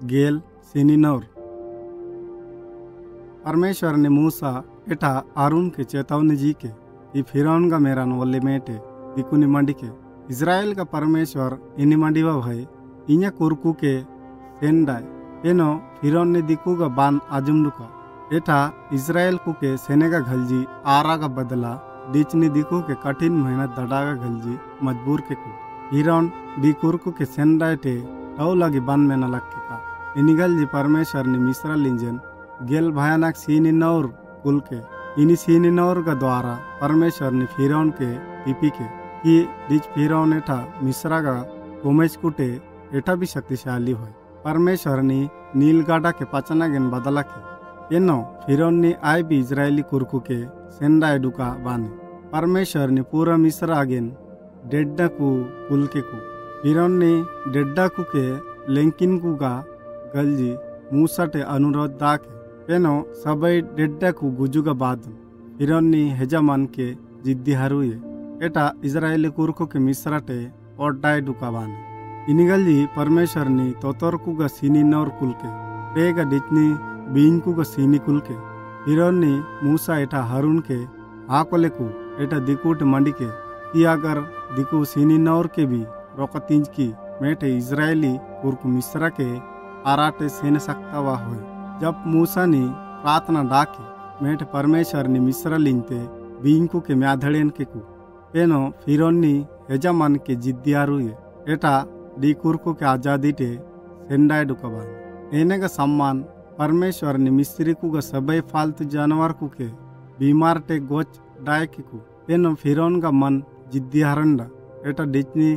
गेल, सिनिनौर। परमेश्वर ने मूसा एठा आरून के चेतावनी जी के ई फिरौन का मेरा नोले मेटे दिकुनि मंडी के इसराइल का परमेश्वर इनि मंडीवा भाई इन्या कुरकू के सेंडाय। एनो फिरौन ने दिकू का बान आजमडू का एठा इसराइल कु के सेने का घलजी आरा का बदला दिच ने दिकू के कठिन मेहनत दड़ा का घलजी मजबूर के कु हिरौन डिकुरकू के सेंडाय टे टौ लगी बान में न लग के का। इनिगल परमेश्वर ने मिश्रा लिंजन। गेल भयानक सीनी नौर कुल के इनी सीनी नौर का द्वारा परमेश्वर ने फिरौन के पीपी के कि डिच फिरौन एठा मिश्रा का गोमेज कुटे एटा भी शक्तिशाली हुई परमेश्वरनी नीलगाडा के पचनागेन बदला के एनो फिरौनी आय भी इजरायली कुरकु के सेंडा एडुका बाने। परमेश्वरनी पूरा मिश्रा आगेन डेड्डा कु कुल के। कु फिरौनी डेड्डा कु के लेंकिन कु के पेनो सबई डेड्डा कु गुजुगा बादन फिरौनी हेजमान के जिद्दी हारुए एटा इजरायली कुरकु के मिस्राटे ओड्डाय डुका बाने इनिगल्जी परमेश्वरनी तोतोरकुगा सीनी नौर कुलके टेगा डिचनी बींकुगा सीनी कुलके। हिरोनी मूसा एटा हरुण के आकोलेकु एटा दिकुट मंडिके कि अगर दिकु सीनी नौर के भी रोकतिंज की मेटे इजरायली कुर्क मिश्रा के आराटे सेने सकता हुए जब मूसा ने प्रार्थना डाके मेटे परमेश्वर ने मिश्रा लिंते बींकु के म्याधड़ेन के कु। पेनो फिरोनी यजमान के जिद्दियारुए एटा डी के आज़ादी टे सेंडाय डुकबान एने का सम्मान परमेश्वर ने मिस्त्री को सबई फालतू जानवर को के बीमार टे गोच डाय के को। पेनो फिरौन का मन जिद्दी हरंडा एटा डिचनी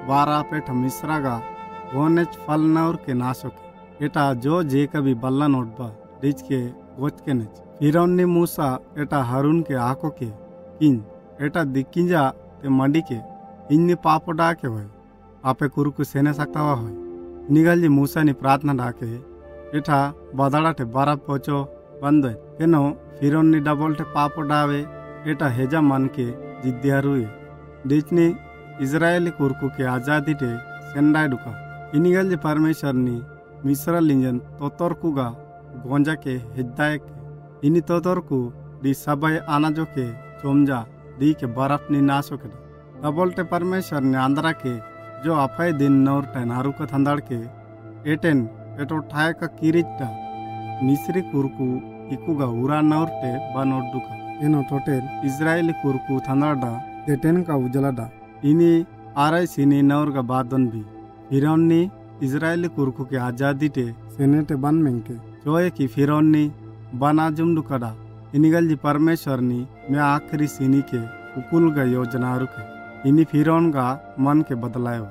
एटा फिरौनी इजरायली कुरकु का एने के। एटा जो जे कभी बल्ला नोटबा रिच के गोच के नेच। फिरौन मूसा, एटा हरुन के आको के किन एटा दिक्किंजा ते मडी के, इन्नी पापडा के भाई आपे कुरुकु सेने सकता हुआ हो निगल जी मूसा ने प्रार्थना डाके इठा बदाड़ा टे बारा पोचो बंद केनो फिरोन ने डबल टे पापो डावे, एटा हेजा मन के जिद्दिया रुए डिचनी इजरायली कुरकु के आज़ादी टे सेंडाय डुका। इनिगल जी परमेश्वर ने मिश्रा लिंजन तोतोरकु गा गोंजा के हिदाय के। इनी तोतोरकु डी सबय आनाजो के चोमजा दी के बर्फ़ नी नाशो के डबल टे परमेश्वर ने आंध्रा के जो अफाय दिन नौर टनारू का थंदाड़ के एटेन एटो ठाय का किरिटा मिस्री कुरकु इकुगा उरा नौर टे बनोड्डू का एनो टोटेल इजरायली कुरकु थंदाड़ा एटेन का उजलाडा इनी आराय सीनी नौर का बादन भी। फिरौनी इसराइल कुरकु के आज़ादी टे सेनेट बन मेंके। जोए की फिरौनी बना जुमडू कड़ा। इनिगल जी परमेश्वर ने मैं आखिरी सीनी के उकुल का योजना रुके। इनी फिरौन मन के बदलायो